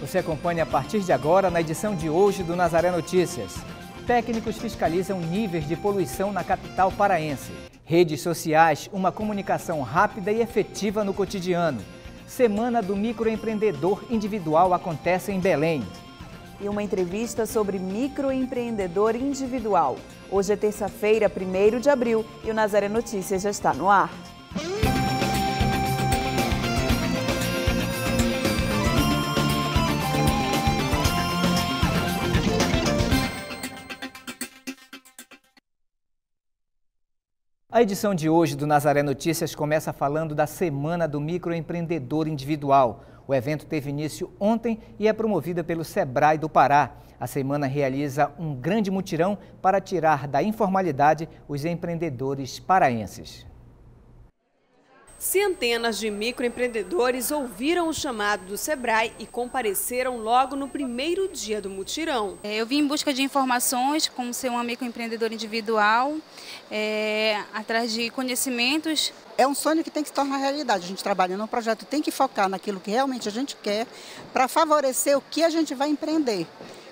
Você acompanha a partir de agora na edição de hoje do Nazaré Notícias. Técnicos fiscalizam níveis de poluição na capital paraense. Redes sociais, uma comunicação rápida e efetiva no cotidiano. Semana do Microempreendedor Individual acontece em Belém. E uma entrevista sobre microempreendedor individual. Hoje é terça-feira, 1 de abril, e o Nazaré Notícias já está no ar. A edição de hoje do Nazaré Notícias começa falando da Semana do Microempreendedor Individual. O evento teve início ontem e é promovido pelo Sebrae do Pará. A semana realiza um grande mutirão para tirar da informalidade os empreendedores paraenses. Centenas de microempreendedores ouviram o chamado do Sebrae e compareceram logo no primeiro dia do mutirão. É, eu vim em busca de informações, como ser uma microempreendedora individual, é, atrás de conhecimentos. É um sonho que tem que se tornar realidade. A gente trabalha num projeto, tem que focar naquilo que realmente a gente quer para favorecer o que a gente vai empreender.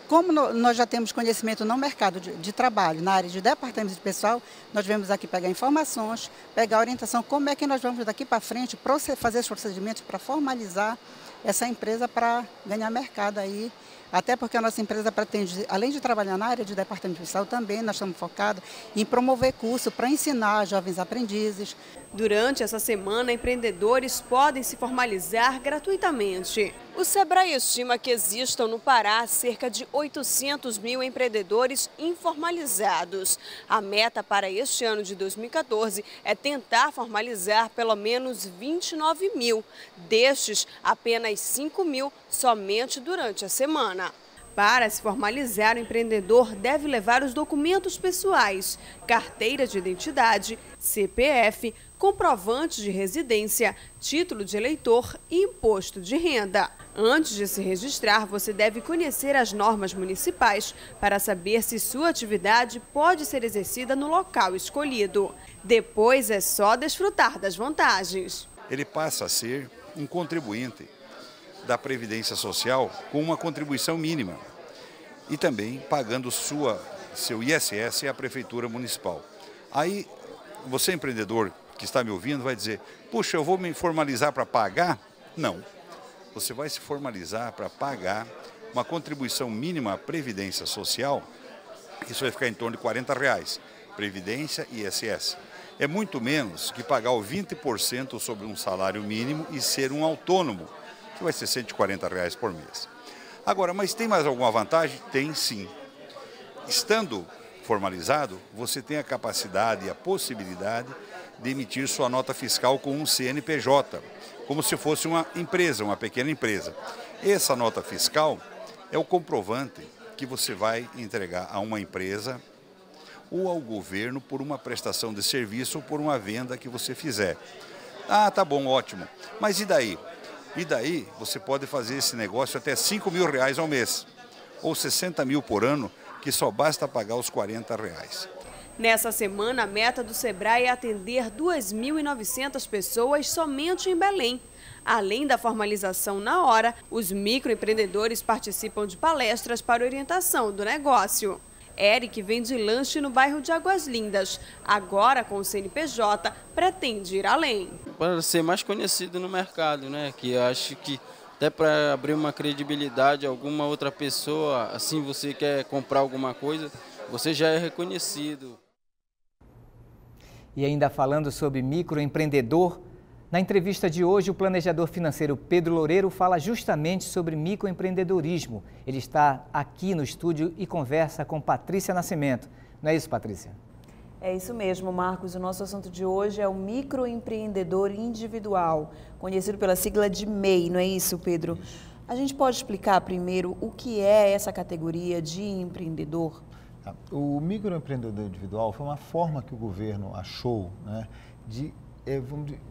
Como nós já temos conhecimento no mercado de, de, trabalho, na área de departamento de pessoal, nós vamos aqui pegar informações, pegar orientação, como é que nós vamos daqui para frente fazer os procedimentos para formalizar essa empresa para ganhar mercado aí até porque a nossa empresa pretende, além de trabalhar na área de departamento fiscal, também nós estamos focados em promover curso para ensinar jovens aprendizes. Durante essa semana, empreendedores podem se formalizar gratuitamente. O Sebrae estima que existam no Pará cerca de 800 mil empreendedores informalizados. A meta para este ano de 2014 é tentar formalizar pelo menos 29 mil. Destes, apenas 5 mil somente durante a semana. Para se formalizar, o empreendedor deve levar os documentos pessoais, carteira de identidade, CPF, comprovante de residência, título de eleitor e imposto de renda. Antes de se registrar, você deve conhecer as normas municipais para saber se sua atividade pode ser exercida no local escolhido. Depois é só desfrutar das vantagens. Ele passa a ser um contribuinte da Previdência Social com uma contribuição mínima e também pagando sua, seu ISS à Prefeitura Municipal. Aí, você empreendedor que está me ouvindo vai dizer, puxa, eu vou me formalizar para pagar? Não. Você vai se formalizar para pagar uma contribuição mínima à Previdência Social, isso vai ficar em torno de 40 reais, Previdência e ISS. É muito menos que pagar o 20% sobre um salário mínimo e ser um autônomo, que vai ser 140 reais por mês. Agora, mas tem mais alguma vantagem? Tem sim. Estando formalizado, você tem a capacidade e a possibilidade de emitir sua nota fiscal com um CNPJ, como se fosse uma empresa, uma pequena empresa. Essa nota fiscal é o comprovante que você vai entregar a uma empresa ou ao governo por uma prestação de serviço ou por uma venda que você fizer. Ah, tá bom, ótimo. Mas e daí? E daí você pode fazer esse negócio até 5 mil reais ao mês, ou 60 mil por ano, que só basta pagar os 40 reais. Nessa semana, a meta do Sebrae é atender 2.900 pessoas somente em Belém. Além da formalização na hora, os microempreendedores participam de palestras para orientação do negócio. Eric vende lanche no bairro de Águas Lindas. Agora, com o CNPJ, pretende ir além. Para ser mais conhecido no mercado, né? Que acho que até para abrir uma credibilidade alguma outra pessoa, assim você quer comprar alguma coisa, você já é reconhecido. E ainda falando sobre microempreendedor, na entrevista de hoje, o planejador financeiro Pedro Loureiro fala justamente sobre microempreendedorismo. Ele está aqui no estúdio e conversa com Patrícia Nascimento. Não é isso, Patrícia? É isso mesmo, Marcos. O nosso assunto de hoje é o microempreendedor individual, conhecido pela sigla de MEI, não é isso, Pedro? A gente pode explicar primeiro o que é essa categoria de empreendedor? O microempreendedor individual foi uma forma que o governo achou né, de é,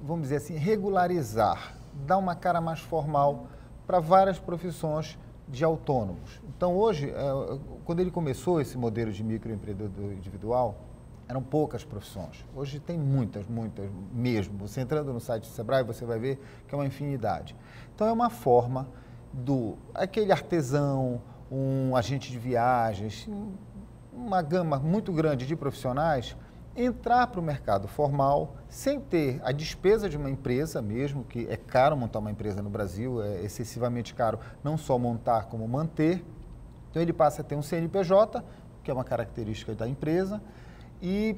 vamos dizer assim, regularizar, dar uma cara mais formal para várias profissões de autônomos. Então, hoje, é, quando ele começou esse modelo de microempreendedor individual, eram poucas profissões. Hoje tem muitas, muitas mesmo. Você entrando no site do Sebrae, você vai ver que é uma infinidade. Então, é uma forma do aquele artesão, um agente de viagens, uma gama muito grande de profissionais entrar para o mercado formal sem ter a despesa de uma empresa mesmo, que é caro montar uma empresa no Brasil, é excessivamente caro não só montar como manter. Então ele passa a ter um CNPJ, que é uma característica da empresa, e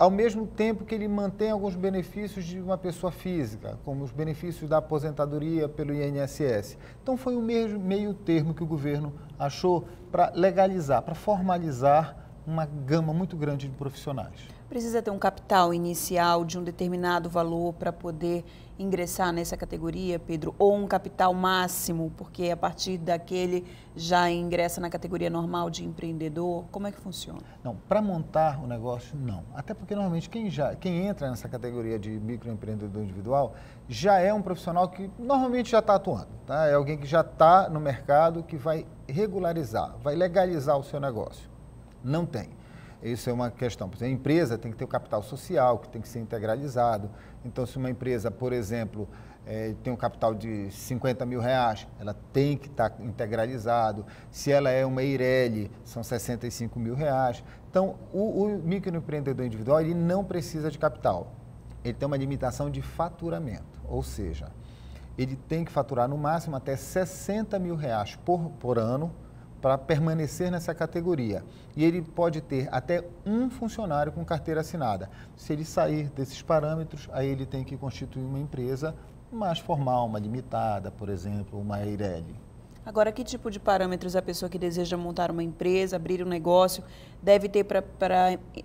ao mesmo tempo que ele mantém alguns benefícios de uma pessoa física, como os benefícios da aposentadoria pelo INSS. Então foi o mesmo meio termo que o governo achou para legalizar, para formalizar uma gama muito grande de profissionais. Precisa ter um capital inicial de um determinado valor para poder ingressar nessa categoria, Pedro? Ou um capital máximo, porque a partir daquele já ingressa na categoria normal de empreendedor? Como é que funciona? Não, para montar o negócio, não. Até porque normalmente quem, já, quem entra nessa categoria de microempreendedor individual já é um profissional que normalmente já está atuando. Tá? É alguém que já está no mercado, que vai regularizar, vai legalizar o seu negócio. Não tem. Isso é uma questão. A empresa tem que ter o capital social, que tem que ser integralizado. Então, se uma empresa, por exemplo, é, tem um capital de 50 mil reais, ela tem que estar tá integralizado. Se ela é uma Eireli, são 65 mil reais. Então, o, o microempreendedor individual ele não precisa de capital. Ele tem uma limitação de faturamento, ou seja, ele tem que faturar no máximo até 60 mil reais por, por ano para permanecer nessa categoria. E ele pode ter até um funcionário com carteira assinada. Se ele sair desses parâmetros, aí ele tem que constituir uma empresa mais formal, uma limitada, por exemplo, uma Eireli. Agora, que tipo de parâmetros a pessoa que deseja montar uma empresa, abrir um negócio, deve ter para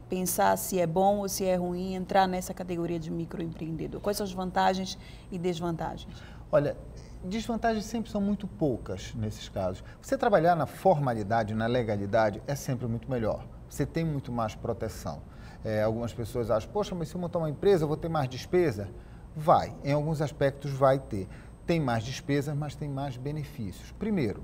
pensar se é bom ou se é ruim entrar nessa categoria de microempreendedor? Quais são as vantagens e desvantagens? Olha, desvantagens sempre são muito poucas nesses casos. Você trabalhar na formalidade, na legalidade, é sempre muito melhor. Você tem muito mais proteção. É, algumas pessoas acham, poxa, mas se eu montar uma empresa, eu vou ter mais despesa? Vai, em alguns aspectos vai ter. Tem mais despesas, mas tem mais benefícios. Primeiro,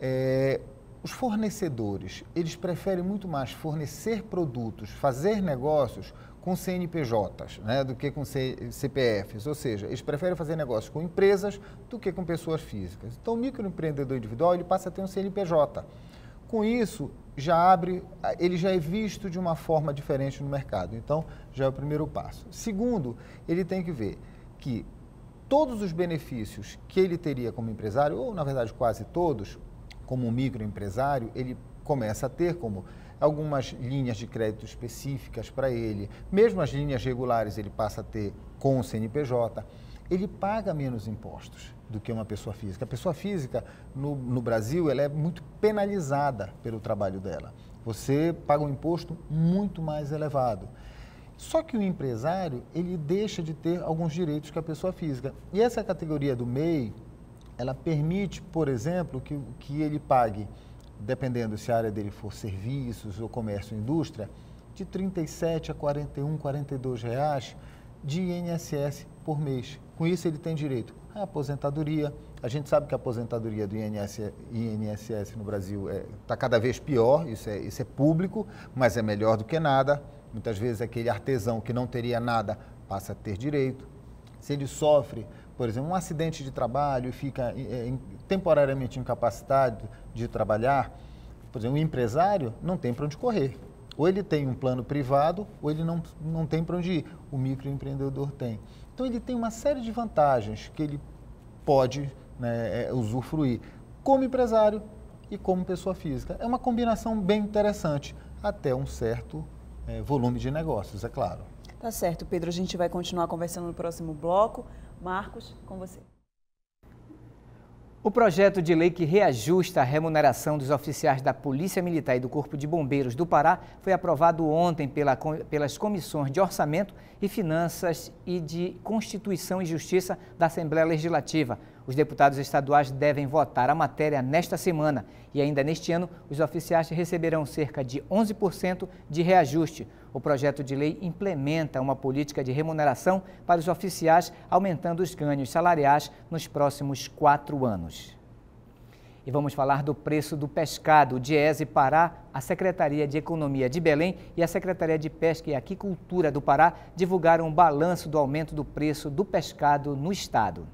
é, os fornecedores, eles preferem muito mais fornecer produtos, fazer negócios com CNPJs né, do que com CPFs, ou seja, eles preferem fazer negócio com empresas do que com pessoas físicas. Então, o microempreendedor individual ele passa a ter um CNPJ. Com isso, já abre, ele já é visto de uma forma diferente no mercado. Então, já é o primeiro passo. Segundo, ele tem que ver que todos os benefícios que ele teria como empresário, ou na verdade quase todos, como microempresário, ele começa a ter como algumas linhas de crédito específicas para ele, mesmo as linhas regulares ele passa a ter com o CNPJ, ele paga menos impostos do que uma pessoa física. A pessoa física no, no Brasil ela é muito penalizada pelo trabalho dela. Você paga um imposto muito mais elevado. Só que o empresário, ele deixa de ter alguns direitos que a pessoa física. E essa categoria do MEI, ela permite, por exemplo, que, que ele pague dependendo se a área dele for serviços ou comércio ou indústria, de 37 a 41, 42 reais de INSS por mês. Com isso ele tem direito à aposentadoria. A gente sabe que a aposentadoria do INSS, INSS no Brasil está é, tá cada vez pior, isso é, isso é público, mas é melhor do que nada. Muitas vezes aquele artesão que não teria nada passa a ter direito. Se ele sofre, por exemplo, um acidente de trabalho e fica é, temporariamente incapacitado de trabalhar, por exemplo, um empresário não tem para onde correr. Ou ele tem um plano privado, ou ele não, não tem para onde ir. O microempreendedor tem. Então, ele tem uma série de vantagens que ele pode né, é, usufruir como empresário e como pessoa física. É uma combinação bem interessante, até um certo é, volume de negócios, é claro. Tá certo, Pedro. A gente vai continuar conversando no próximo bloco. Marcos, com você. O projeto de lei que reajusta a remuneração dos oficiais da Polícia Militar e do Corpo de Bombeiros do Pará foi aprovado ontem pela, pelas comissões de Orçamento e Finanças e de Constituição e Justiça da Assembleia Legislativa. Os deputados estaduais devem votar a matéria nesta semana e ainda neste ano os oficiais receberão cerca de 11% de reajuste. O projeto de lei implementa uma política de remuneração para os oficiais, aumentando os ganhos salariais nos próximos quatro anos. E vamos falar do preço do pescado. O Diese Pará, a Secretaria de Economia de Belém e a Secretaria de Pesca e Aquicultura do Pará divulgaram um balanço do aumento do preço do pescado no estado.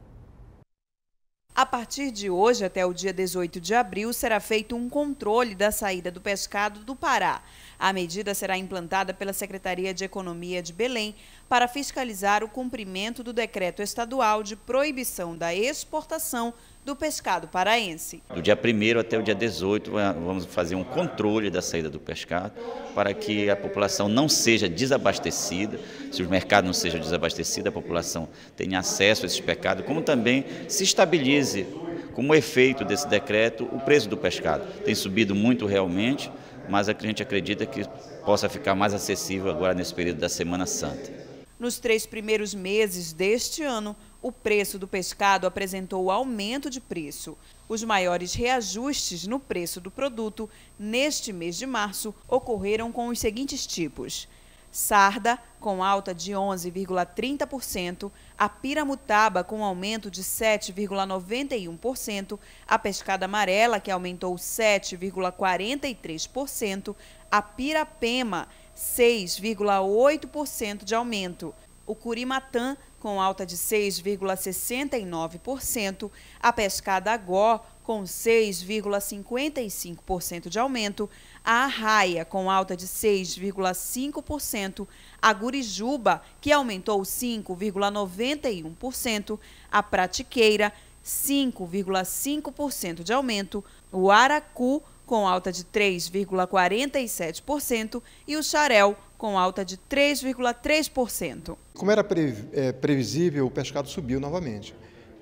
A partir de hoje, até o dia 18 de abril, será feito um controle da saída do pescado do Pará. A medida será implantada pela Secretaria de Economia de Belém para fiscalizar o cumprimento do decreto estadual de proibição da exportação do pescado paraense. Do dia 1 até o dia 18, vamos fazer um controle da saída do pescado para que a população não seja desabastecida, se o mercado não seja desabastecido, a população tenha acesso a esses pescados, como também se estabilize, como efeito desse decreto, o preço do pescado. Tem subido muito realmente, mas a gente acredita que possa ficar mais acessível agora nesse período da Semana Santa. Nos três primeiros meses deste ano, o preço do pescado apresentou aumento de preço. Os maiores reajustes no preço do produto neste mês de março ocorreram com os seguintes tipos: sarda, com alta de 11,30%, a piramutaba, com aumento de 7,91%, a pescada amarela, que aumentou 7,43%, a pirapema, 6,8% de aumento, o curimatã, com alta de 6,69%, a pescada agó, com 6,55% de aumento, a arraia, com alta de 6,5%, a gurijuba, que aumentou 5,91%, a pratiqueira, 5,5% de aumento, o aracu, com alta de 3,47%, e o xarel, com alta de 3,3%. Como era é, previsível, o pescado subiu novamente.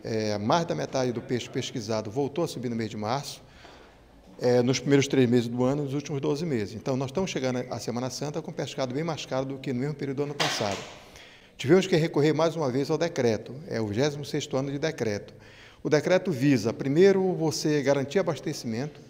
É, mais da metade do peixe pesquisado voltou a subir no mês de março, é, nos primeiros três meses do ano, nos últimos 12 meses. Então, nós estamos chegando à Semana Santa com pescado bem mais caro do que no mesmo período do ano passado. Tivemos que recorrer mais uma vez ao decreto, é o 26º ano de decreto. O decreto visa, primeiro, você garantir abastecimento,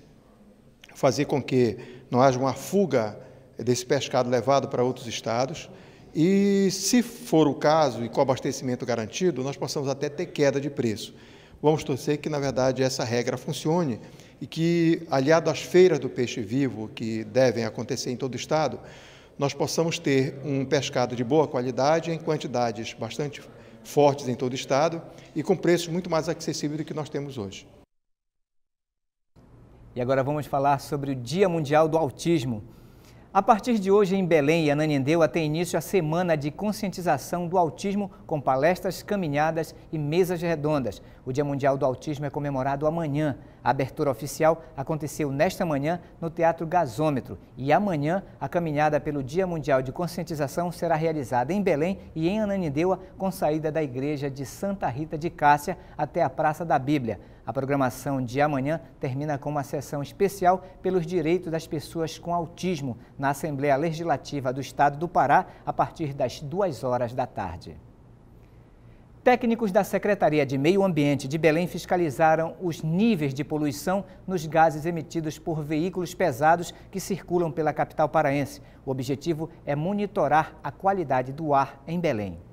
fazer com que não haja uma fuga desse pescado levado para outros estados. E, se for o caso, e com abastecimento garantido, nós possamos até ter queda de preço. Vamos torcer que, na verdade, essa regra funcione e que, aliado às feiras do peixe vivo, que devem acontecer em todo o estado, nós possamos ter um pescado de boa qualidade, em quantidades bastante fortes em todo o estado e com preços muito mais acessíveis do que nós temos hoje. E agora vamos falar sobre o Dia Mundial do Autismo. A partir de hoje, em Belém e Ananindeua, tem início a Semana de Conscientização do Autismo, com palestras, caminhadas e mesas redondas. O Dia Mundial do Autismo é comemorado amanhã. A abertura oficial aconteceu nesta manhã no Teatro Gasômetro. E amanhã, a caminhada pelo Dia Mundial de Conscientização será realizada em Belém e em Ananindeua, com saída da Igreja de Santa Rita de Cássia até a Praça da Bíblia. A programação de amanhã termina com uma sessão especial pelos direitos das pessoas com autismo na Assembleia Legislativa do Estado do Pará, a partir das duas horas da tarde. Técnicos da Secretaria de Meio Ambiente de Belém fiscalizaram os níveis de poluição nos gases emitidos por veículos pesados que circulam pela capital paraense. O objetivo é monitorar a qualidade do ar em Belém.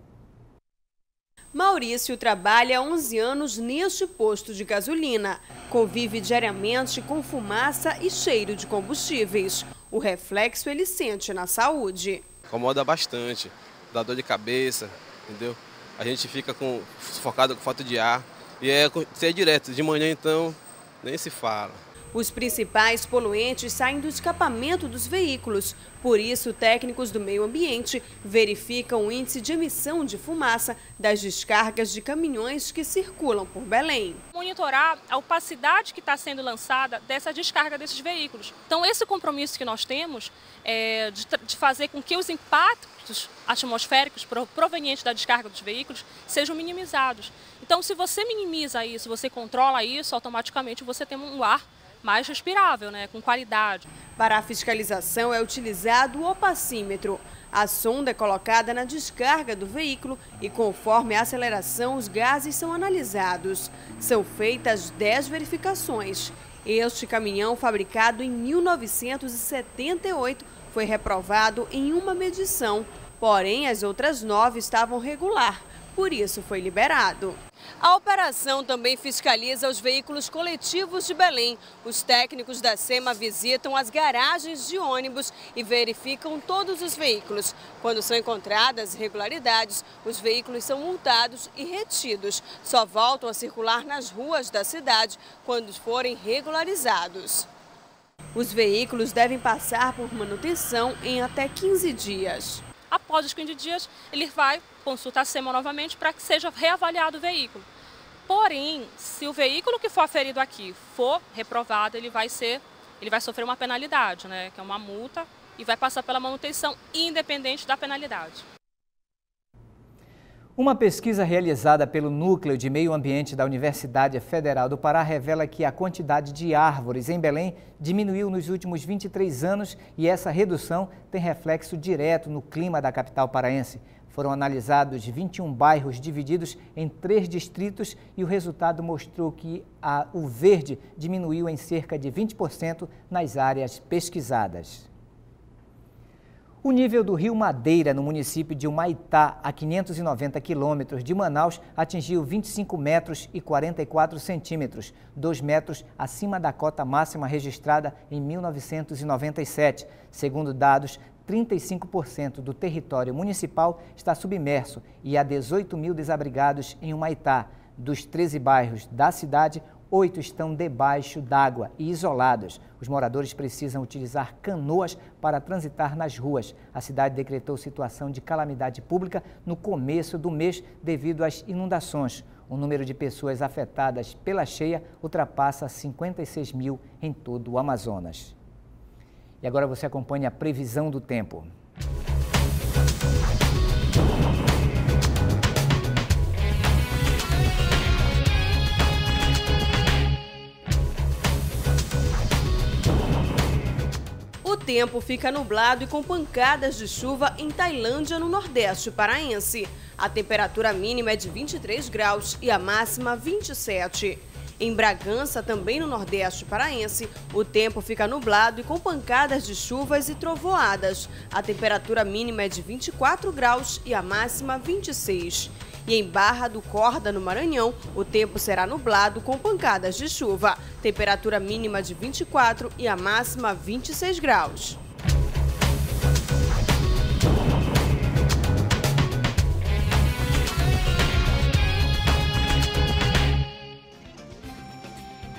Maurício trabalha há 11 anos neste posto de gasolina. Convive diariamente com fumaça e cheiro de combustíveis. O reflexo ele sente na saúde. Incomoda bastante, dá dor de cabeça, entendeu? A gente fica com, focado com falta de ar. E é, é direto, de manhã então, nem se fala. Os principais poluentes saem do escapamento dos veículos. Por isso, técnicos do meio ambiente verificam o índice de emissão de fumaça das descargas de caminhões que circulam por Belém. Monitorar a opacidade que está sendo lançada dessa descarga desses veículos. Então, esse compromisso que nós temos é de, de fazer com que os impactos atmosféricos provenientes da descarga dos veículos sejam minimizados. Então, se você minimiza isso, você controla isso, automaticamente você tem um ar mais respirável, né, com qualidade. Para a fiscalização é utilizado o opacímetro. A sonda é colocada na descarga do veículo e, conforme a aceleração, os gases são analisados. São feitas 10 verificações. Este caminhão, fabricado em 1978, foi reprovado em uma medição, porém as outras nove estavam regular. Por isso foi liberado. A operação também fiscaliza os veículos coletivos de Belém. Os técnicos da SEMA visitam as garagens de ônibus e verificam todos os veículos. Quando são encontradas irregularidades, os veículos são multados e retidos. Só voltam a circular nas ruas da cidade quando forem regularizados. Os veículos devem passar por manutenção em até 15 dias. Após os 15 dias, ele vai consultar a SEMA novamente para que seja reavaliado o veículo. Porém, se o veículo que for aferido aqui for reprovado, ele vai ser, ele vai sofrer uma penalidade, né, que é uma multa e vai passar pela manutenção independente da penalidade. Uma pesquisa realizada pelo Núcleo de Meio Ambiente da Universidade Federal do Pará revela que a quantidade de árvores em Belém diminuiu nos últimos 23 anos e essa redução tem reflexo direto no clima da capital paraense. Foram analisados 21 bairros divididos em três distritos e o resultado mostrou que a, o verde diminuiu em cerca de 20% nas áreas pesquisadas. O nível do rio Madeira, no município de Humaitá, a 590 quilômetros de Manaus, atingiu 25 metros e 44 centímetros, 2 metros acima da cota máxima registrada em 1997. Segundo dados, 35% do território municipal está submerso e há 18 mil desabrigados em Humaitá. Dos 13 bairros da cidade, oito estão debaixo d'água e isolados. Os moradores precisam utilizar canoas para transitar nas ruas. A cidade decretou situação de calamidade pública no começo do mês devido às inundações. O número de pessoas afetadas pela cheia ultrapassa 56 mil em todo o Amazonas. E agora você acompanha a previsão do tempo. Tempo fica nublado e com pancadas de chuva em Tailândia, no Nordeste paraense. A temperatura mínima é de 23 graus e a máxima 27. Em Bragança, também no Nordeste paraense, o tempo fica nublado e com pancadas de chuvas e trovoadas. A temperatura mínima é de 24 graus e a máxima 26. E em Barra do Corda, no Maranhão, o tempo será nublado com pancadas de chuva. Temperatura mínima de 24 e a máxima 26 graus.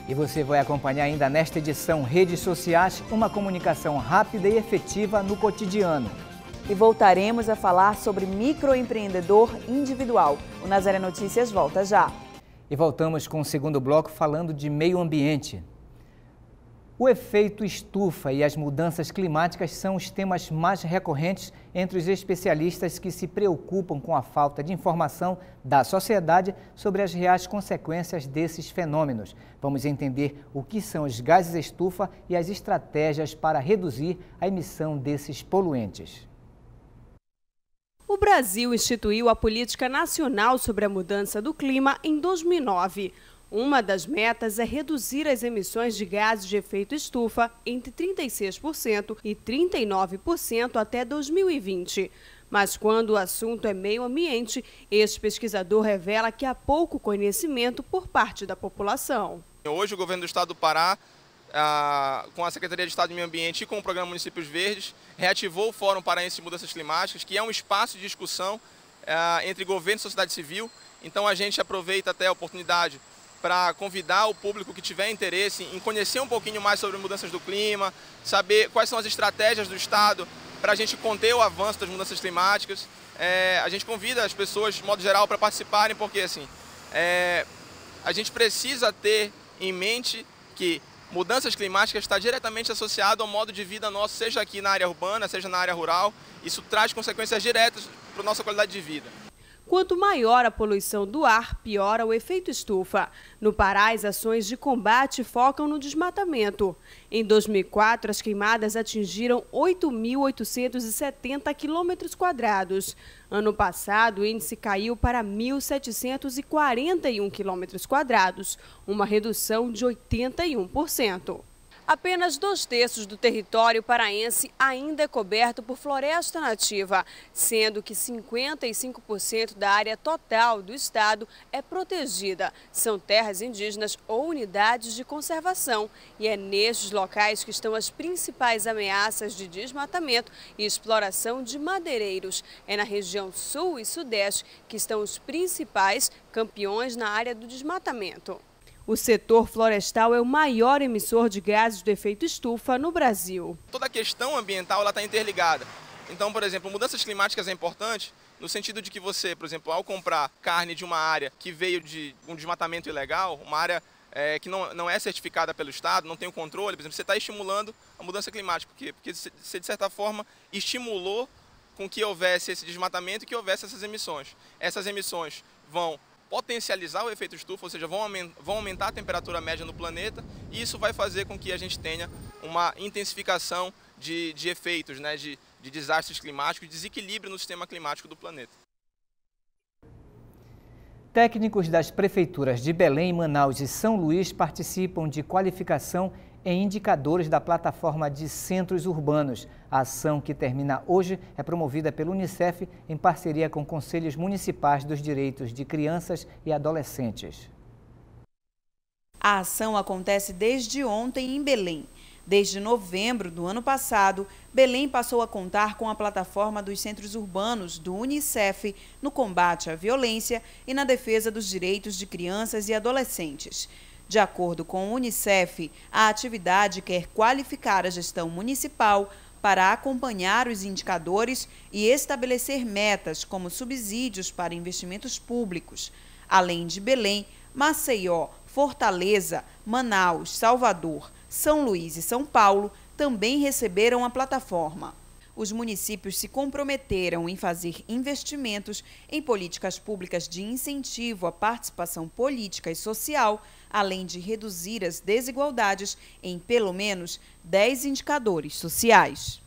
E você vai acompanhar ainda nesta edição Redes Sociais, uma comunicação rápida e efetiva no cotidiano e voltaremos a falar sobre microempreendedor individual. O Nazaré Notícias volta já. E voltamos com o segundo bloco falando de meio ambiente. O efeito estufa e as mudanças climáticas são os temas mais recorrentes entre os especialistas que se preocupam com a falta de informação da sociedade sobre as reais consequências desses fenômenos. Vamos entender o que são os gases estufa e as estratégias para reduzir a emissão desses poluentes. Brasil instituiu a Política Nacional sobre a Mudança do Clima em 2009. Uma das metas é reduzir as emissões de gases de efeito estufa entre 36% e 39% até 2020. Mas quando o assunto é meio ambiente, este pesquisador revela que há pouco conhecimento por parte da população. Hoje o governo do estado do Pará a, com a Secretaria de Estado de Meio Ambiente e com o Programa Municípios Verdes, reativou o Fórum Paraense de Mudanças Climáticas, que é um espaço de discussão é, entre governo e sociedade civil. Então a gente aproveita até a oportunidade para convidar o público que tiver interesse em conhecer um pouquinho mais sobre mudanças do clima, saber quais são as estratégias do Estado para a gente conter o avanço das mudanças climáticas. É, a gente convida as pessoas, de modo geral, para participarem, porque assim, é, a gente precisa ter em mente que mudanças climáticas está diretamente associado ao modo de vida nosso, seja aqui na área urbana, seja na área rural. Isso traz consequências diretas para a nossa qualidade de vida. Quanto maior a poluição do ar, pior o efeito estufa. No Pará, as ações de combate focam no desmatamento. Em 2004, as queimadas atingiram 8.870 quilômetros quadrados. Ano passado, o índice caiu para 1.741 quilômetros quadrados, uma redução de 81%. Apenas dois terços do território paraense ainda é coberto por floresta nativa, sendo que 55% da área total do estado é protegida. São terras indígenas ou unidades de conservação e é nestes locais que estão as principais ameaças de desmatamento e exploração de madeireiros. É na região sul e sudeste que estão os principais campeões na área do desmatamento. O setor florestal é o maior emissor de gases do efeito estufa no Brasil. Toda a questão ambiental está interligada. Então, por exemplo, mudanças climáticas é importante no sentido de que você, por exemplo, ao comprar carne de uma área que veio de um desmatamento ilegal, uma área é, que não, não é certificada pelo Estado, não tem o controle, por exemplo, você está estimulando a mudança climática. Por quê? Porque você, de certa forma, estimulou com que houvesse esse desmatamento e que houvesse essas emissões. Essas emissões vão potencializar o efeito estufa, ou seja, vão aumentar a temperatura média no planeta e isso vai fazer com que a gente tenha uma intensificação de, de efeitos, né, de, de desastres climáticos, desequilíbrio no sistema climático do planeta. Técnicos das prefeituras de Belém, Manaus e São Luís participam de qualificação em indicadores da plataforma de centros urbanos. A ação que termina hoje é promovida pelo Unicef em parceria com conselhos municipais dos direitos de crianças e adolescentes. A ação acontece desde ontem em Belém. Desde novembro do ano passado, Belém passou a contar com a plataforma dos centros urbanos do Unicef no combate à violência e na defesa dos direitos de crianças e adolescentes. De acordo com o Unicef, a atividade quer qualificar a gestão municipal para acompanhar os indicadores e estabelecer metas como subsídios para investimentos públicos. Além de Belém, Maceió, Fortaleza, Manaus, Salvador, São Luís e São Paulo também receberam a plataforma os municípios se comprometeram em fazer investimentos em políticas públicas de incentivo à participação política e social, além de reduzir as desigualdades em pelo menos 10 indicadores sociais.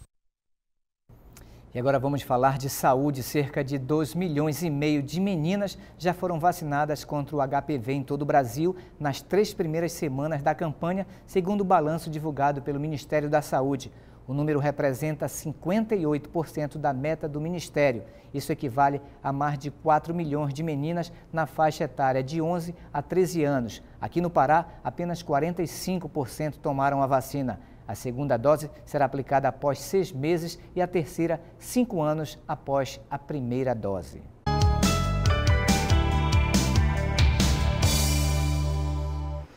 E agora vamos falar de saúde. Cerca de 2 milhões e meio de meninas já foram vacinadas contra o HPV em todo o Brasil nas três primeiras semanas da campanha, segundo o balanço divulgado pelo Ministério da Saúde. O número representa 58% da meta do Ministério. Isso equivale a mais de 4 milhões de meninas na faixa etária de 11 a 13 anos. Aqui no Pará, apenas 45% tomaram a vacina. A segunda dose será aplicada após seis meses e a terceira, cinco anos após a primeira dose.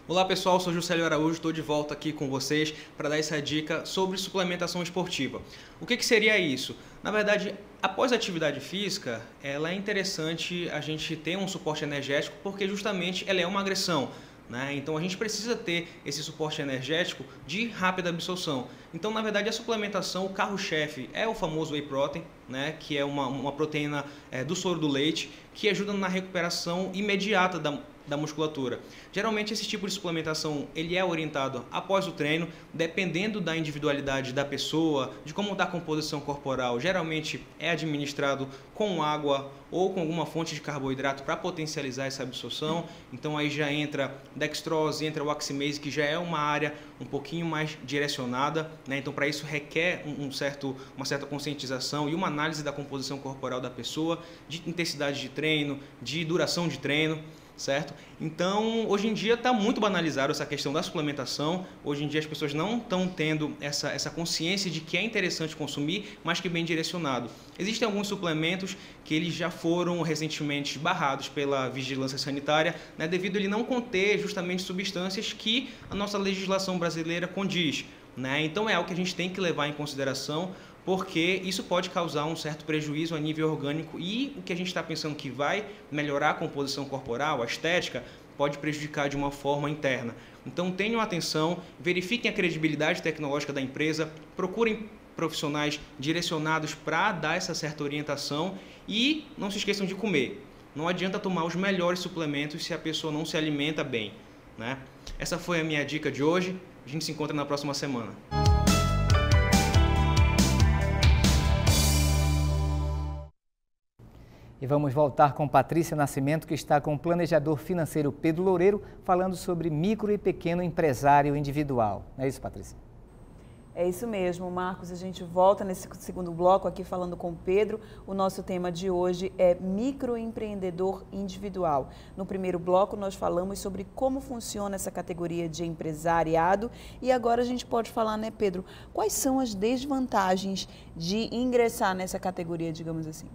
Olá pessoal, sou Juscelio Araújo, estou de volta aqui com vocês para dar essa dica sobre suplementação esportiva. O que, que seria isso? Na verdade, após a atividade física, ela é interessante a gente ter um suporte energético porque justamente ela é uma agressão. Né? Então a gente precisa ter esse suporte energético de rápida absorção. Então, na verdade, a suplementação, o carro-chefe é o famoso whey protein, né? que é uma, uma proteína é, do soro do leite, que ajuda na recuperação imediata da, da musculatura. Geralmente esse tipo de suplementação ele é orientado após o treino, dependendo da individualidade da pessoa, de como está a composição corporal. Geralmente é administrado com água ou com alguma fonte de carboidrato para potencializar essa absorção. Então aí já entra dextrose, entra o oximase, que já é uma área um pouquinho mais direcionada, né? Então para isso requer um certo, uma certa conscientização e uma análise da composição corporal da pessoa, de intensidade de treino, de duração de treino certo? Então, hoje em dia está muito banalizado essa questão da suplementação. Hoje em dia as pessoas não estão tendo essa, essa consciência de que é interessante consumir, mas que bem direcionado. Existem alguns suplementos que eles já foram recentemente barrados pela vigilância sanitária, né, devido a ele não conter justamente substâncias que a nossa legislação brasileira condiz. Né? Então é algo que a gente tem que levar em consideração porque isso pode causar um certo prejuízo a nível orgânico e o que a gente está pensando que vai melhorar a composição corporal, a estética, pode prejudicar de uma forma interna. Então tenham atenção, verifiquem a credibilidade tecnológica da empresa, procurem profissionais direcionados para dar essa certa orientação e não se esqueçam de comer. Não adianta tomar os melhores suplementos se a pessoa não se alimenta bem. Né? Essa foi a minha dica de hoje. A gente se encontra na próxima semana. E vamos voltar com Patrícia Nascimento, que está com o planejador financeiro Pedro Loureiro, falando sobre micro e pequeno empresário individual. Não é isso, Patrícia? É isso mesmo, Marcos. A gente volta nesse segundo bloco aqui falando com o Pedro. O nosso tema de hoje é microempreendedor individual. No primeiro bloco, nós falamos sobre como funciona essa categoria de empresariado e agora a gente pode falar, né, Pedro, quais são as desvantagens de ingressar nessa categoria, digamos assim?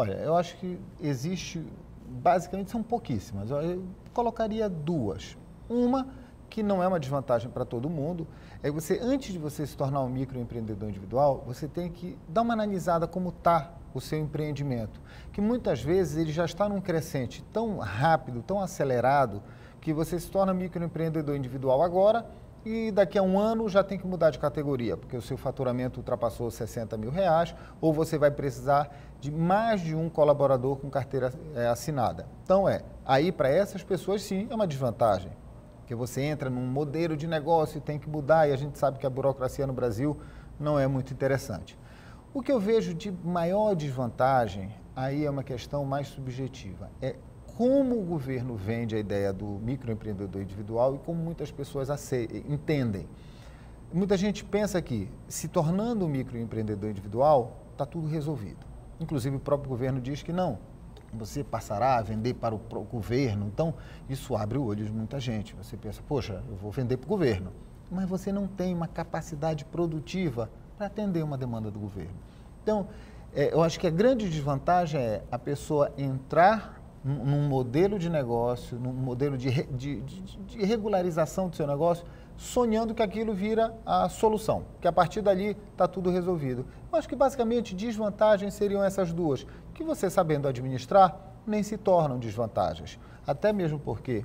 Olha, eu acho que existe, basicamente são pouquíssimas. Eu colocaria duas. Uma que não é uma desvantagem para todo mundo, é você, antes de você se tornar um microempreendedor individual, você tem que dar uma analisada como está o seu empreendimento. Que muitas vezes ele já está num crescente tão rápido, tão acelerado, que você se torna microempreendedor individual agora e daqui a um ano já tem que mudar de categoria, porque o seu faturamento ultrapassou 60 mil reais, ou você vai precisar de mais de um colaborador com carteira é, assinada. Então é, aí para essas pessoas sim é uma desvantagem, porque você entra num modelo de negócio e tem que mudar, e a gente sabe que a burocracia no Brasil não é muito interessante. O que eu vejo de maior desvantagem, aí é uma questão mais subjetiva, é como o governo vende a ideia do microempreendedor individual e como muitas pessoas entendem. Muita gente pensa que, se tornando um microempreendedor individual, está tudo resolvido. Inclusive, o próprio governo diz que não. Você passará a vender para o, governo. Então, isso abre o olho de muita gente. Você pensa, poxa, eu vou vender para o governo. Mas você não tem uma capacidade produtiva para atender uma demanda do governo. Então, é, eu acho que a grande desvantagem é a pessoa entrar num modelo de negócio, num modelo de, de, de, de, regularização do seu negócio, sonhando que aquilo vira a solução, que a partir dali está tudo resolvido. Eu acho que basicamente desvantagens seriam essas duas, que você sabendo administrar nem se tornam desvantagens. Até mesmo porque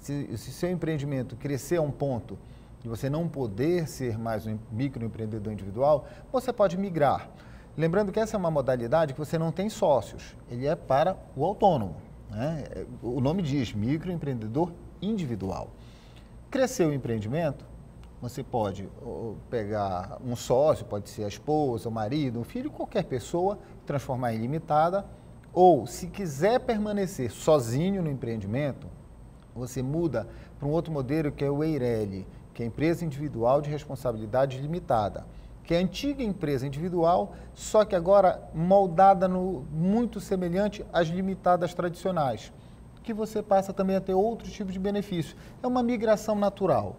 se, se seu empreendimento crescer a um ponto de você não poder ser mais um microempreendedor individual, você pode migrar. Lembrando que essa é uma modalidade que você não tem sócios, ele é para o autônomo. Né? O nome diz microempreendedor individual. Cresceu o empreendimento, você pode pegar um sócio, pode ser a esposa, o marido, um filho, qualquer pessoa, transformar em limitada, ou se quiser permanecer sozinho no empreendimento, você muda para um outro modelo que é o EIRELI, que é a empresa individual de responsabilidade limitada que é a antiga empresa individual, só que agora moldada no, muito semelhante às limitadas tradicionais, que você passa também a ter outros tipos de benefícios. É uma migração natural,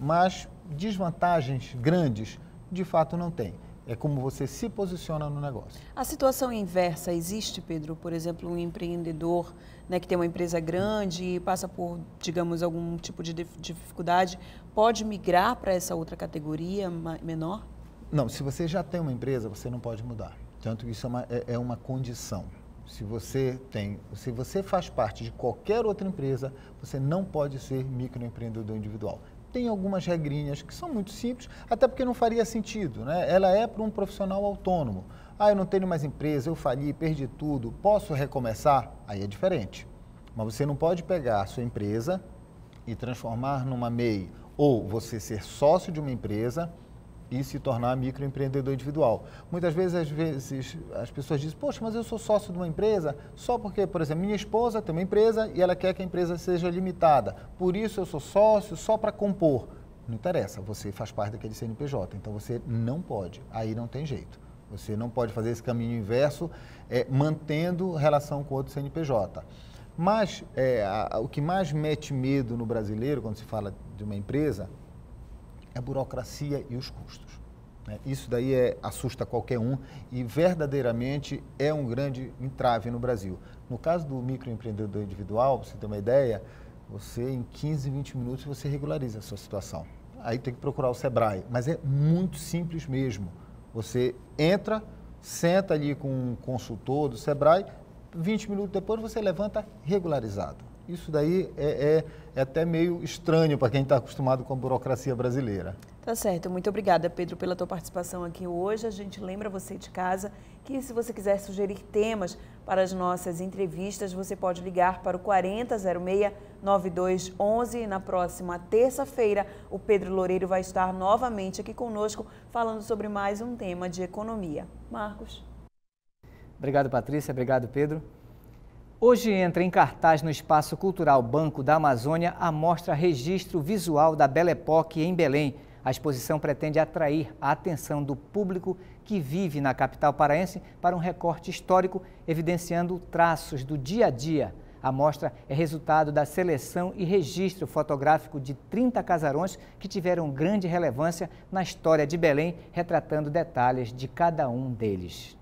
mas desvantagens grandes de fato não tem. É como você se posiciona no negócio. A situação inversa existe, Pedro? Por exemplo, um empreendedor né, que tem uma empresa grande e passa por, digamos, algum tipo de dificuldade, pode migrar para essa outra categoria menor? Não, se você já tem uma empresa, você não pode mudar. Tanto que isso é uma, é, é uma condição. Se você tem, se você faz parte de qualquer outra empresa, você não pode ser microempreendedor individual. Tem algumas regrinhas que são muito simples, até porque não faria sentido, né? Ela é para um profissional autônomo. Ah, eu não tenho mais empresa, eu fali, perdi tudo, posso recomeçar? Aí é diferente. Mas você não pode pegar a sua empresa e transformar numa MEI, ou você ser sócio de uma empresa e se tornar microempreendedor individual. Muitas vezes, às vezes, as pessoas dizem, poxa, mas eu sou sócio de uma empresa só porque, por exemplo, minha esposa tem uma empresa e ela quer que a empresa seja limitada. Por isso eu sou sócio só para compor. Não interessa, você faz parte daquele CNPJ, então você não pode, aí não tem jeito. Você não pode fazer esse caminho inverso é, mantendo relação com outro CNPJ. Mas é, a, o que mais mete medo no brasileiro, quando se fala de uma empresa, a burocracia e os custos. Né? Isso daí é, assusta qualquer um e verdadeiramente é um grande entrave no Brasil. No caso do microempreendedor individual, para você ter uma ideia, você em 15, 20 minutos você regulariza a sua situação. Aí tem que procurar o Sebrae, mas é muito simples mesmo. Você entra, senta ali com um consultor do Sebrae, 20 minutos depois você levanta regularizado. Isso daí é, é, é até meio estranho para quem está acostumado com a burocracia brasileira. Tá certo. Muito obrigada, Pedro, pela tua participação aqui hoje. A gente lembra você de casa que se você quiser sugerir temas para as nossas entrevistas, você pode ligar para o 4006-9211. Na próxima terça-feira, o Pedro Loureiro vai estar novamente aqui conosco falando sobre mais um tema de economia. Marcos. Obrigado, Patrícia. Obrigado, Pedro. Hoje entra em cartaz no Espaço Cultural Banco da Amazônia a mostra Registro Visual da Belle Époque em Belém. A exposição pretende atrair a atenção do público que vive na capital paraense para um recorte histórico, evidenciando traços do dia a dia. A mostra é resultado da seleção e registro fotográfico de 30 casarões que tiveram grande relevância na história de Belém, retratando detalhes de cada um deles.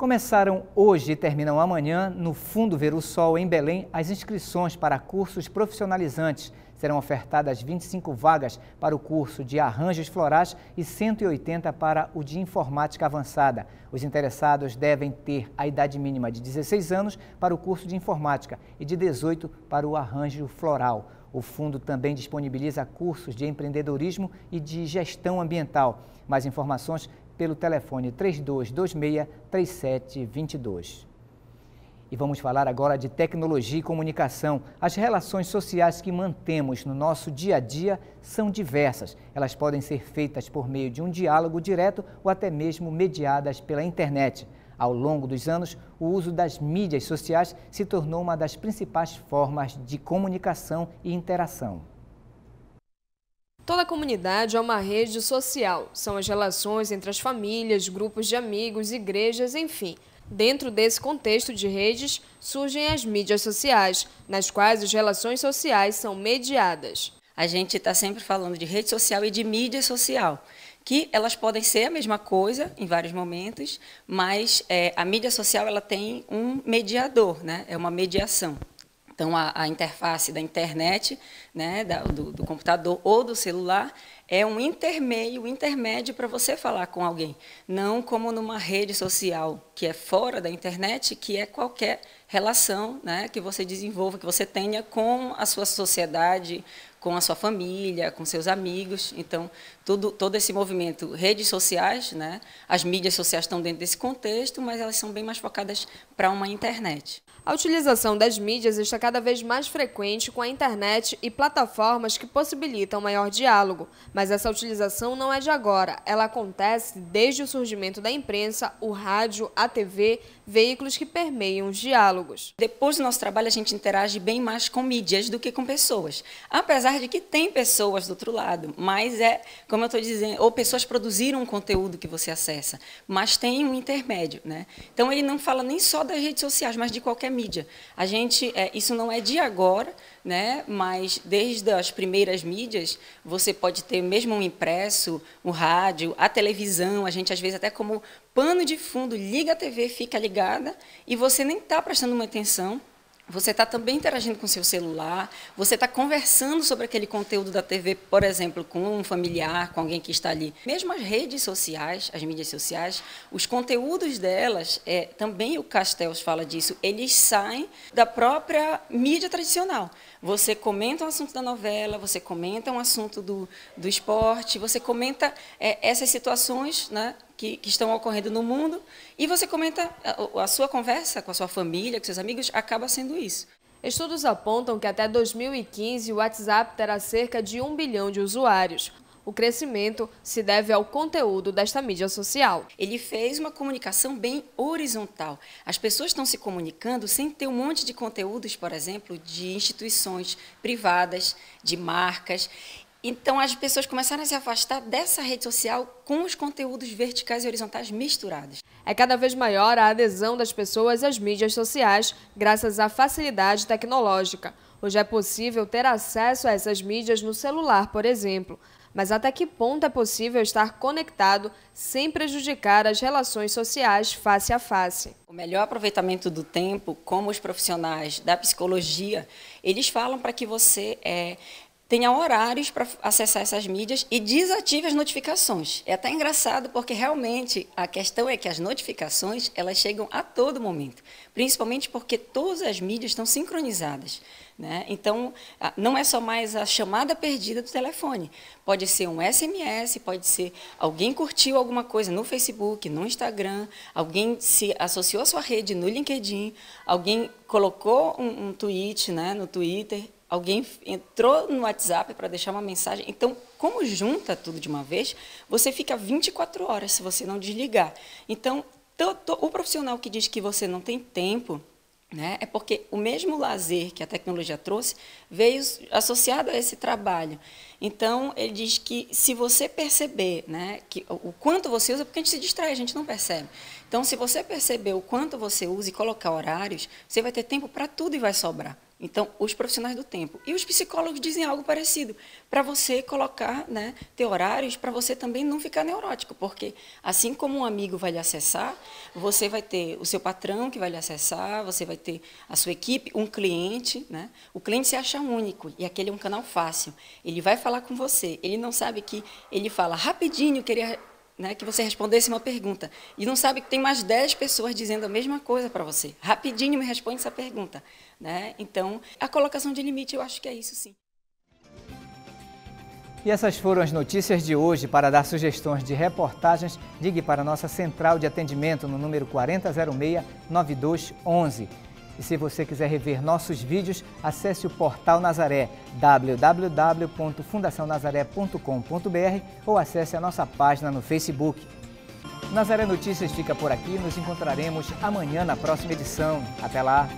Começaram hoje e terminam amanhã, no Fundo Ver o Sol, em Belém, as inscrições para cursos profissionalizantes. Serão ofertadas 25 vagas para o curso de arranjos florais e 180 para o de informática avançada. Os interessados devem ter a idade mínima de 16 anos para o curso de informática e de 18 para o arranjo floral. O fundo também disponibiliza cursos de empreendedorismo e de gestão ambiental. Mais informações pelo telefone 3226 3722. E vamos falar agora de tecnologia e comunicação. As relações sociais que mantemos no nosso dia a dia são diversas. Elas podem ser feitas por meio de um diálogo direto ou até mesmo mediadas pela internet. Ao longo dos anos, o uso das mídias sociais se tornou uma das principais formas de comunicação e interação. Toda comunidade é uma rede social. São as relações entre as famílias, grupos de amigos, igrejas, enfim. Dentro desse contexto de redes, surgem as mídias sociais, nas quais as relações sociais são mediadas. A gente está sempre falando de rede social e de mídia social, que elas podem ser a mesma coisa em vários momentos, mas é, a mídia social ela tem um mediador, né? é uma mediação. Então, a, a interface da internet, né, da, do, do, computador ou do celular, é um intermeio, um intermédio para você falar com alguém. Não como numa rede social que é fora da internet, que é qualquer relação né, que você desenvolva, que você tenha com a sua sociedade, com a sua família, com seus amigos. Então, todo, todo esse movimento, redes sociais, né, as mídias sociais estão dentro desse contexto, mas elas são bem mais focadas para uma internet. A utilização das mídias está cada vez mais frequente com a internet e plataformas que possibilitam maior diálogo, mas essa utilização não é de agora. Ela acontece desde o surgimento da imprensa, o rádio, a TV, veículos que permeiam os diálogos. Depois do nosso trabalho, a gente interage bem mais com mídias do que com pessoas. Apesar de que tem pessoas do outro lado, mas é, como eu estou dizendo, ou pessoas produziram um conteúdo que você acessa, mas tem um intermédio. Né? Então, ele não fala nem só das redes sociais, mas de qualquer mídia. A gente, é, isso não é de agora, né? mas desde as primeiras mídias, você pode ter mesmo um impresso, o rádio, a televisão, a gente às vezes até como pano de fundo liga a TV, fica ligada, e você nem está prestando uma atenção, você está também interagindo com seu celular, você está conversando sobre aquele conteúdo da TV, por exemplo, com um familiar, com alguém que está ali. Mesmo as redes sociais, as mídias sociais, os conteúdos delas, é, também o Castells fala disso, eles saem da própria mídia tradicional. Você comenta um assunto da novela, você comenta um assunto do, do esporte, você comenta é, essas situações né, que, que, estão ocorrendo no mundo e você comenta a, a sua conversa com a sua família, com seus amigos, acaba sendo isso. Estudos apontam que até 2015 o WhatsApp terá cerca de um bilhão de usuários. O crescimento se deve ao conteúdo desta mídia social. Ele fez uma comunicação bem horizontal. As pessoas estão se comunicando sem ter um monte de conteúdos, por exemplo, de instituições privadas, de marcas. Então, as pessoas começaram a se afastar dessa rede social com os conteúdos verticais e horizontais misturados. É cada vez maior a adesão das pessoas às mídias sociais, graças à facilidade tecnológica. Hoje é possível ter acesso a essas mídias no celular, por exemplo. Mas até que ponto é possível estar conectado sem prejudicar as relações sociais face a face? O melhor aproveitamento do tempo, como os profissionais da psicologia, eles falam para que você é, tenha horários para acessar essas mídias e desative as notificações. É até engraçado porque realmente a questão é que as notificações elas chegam a todo momento, principalmente porque todas as mídias estão sincronizadas. Né? Então, não é só mais a chamada perdida do telefone. Pode ser um SMS, pode ser alguém curtiu alguma coisa no Facebook, no Instagram, alguém se associou à sua rede no LinkedIn, alguém colocou um, um tweet né, no Twitter alguém entrou no WhatsApp para deixar uma mensagem. Então, como junta tudo de uma vez, você fica 24 horas se você não desligar. Então, o profissional que diz que você não tem tempo, né, é porque o mesmo lazer que a tecnologia trouxe veio associado a esse trabalho. Então, ele diz que se você perceber né, que, o quanto você usa, porque a gente se distrai, a gente não percebe. Então, se você perceber o quanto você usa e colocar horários, você vai ter tempo para tudo e vai sobrar. Então, os profissionais do tempo. E os psicólogos dizem algo parecido, para você colocar, né, ter horários, para você também não ficar neurótico, porque assim como um amigo vai lhe acessar, você vai ter o seu patrão que vai lhe acessar, você vai ter a sua equipe, um cliente. Né? O cliente se acha único, e aquele é um canal fácil. Ele vai falar com você, ele não sabe que ele fala rapidinho, queria né, que você respondesse uma pergunta. E não sabe que tem mais 10 pessoas dizendo a mesma coisa para você. Rapidinho me responde essa pergunta. Né? Então, a colocação de limite, eu acho que é isso sim. E essas foram as notícias de hoje. Para dar sugestões de reportagens, ligue para a nossa central de atendimento no número 4006-9211. E se você quiser rever nossos vídeos, acesse o portal Nazaré, www.fundacionazaré.com.br ou acesse a nossa página no Facebook. Nazaré Notícias fica por aqui, nos encontraremos amanhã na próxima edição. Até lá!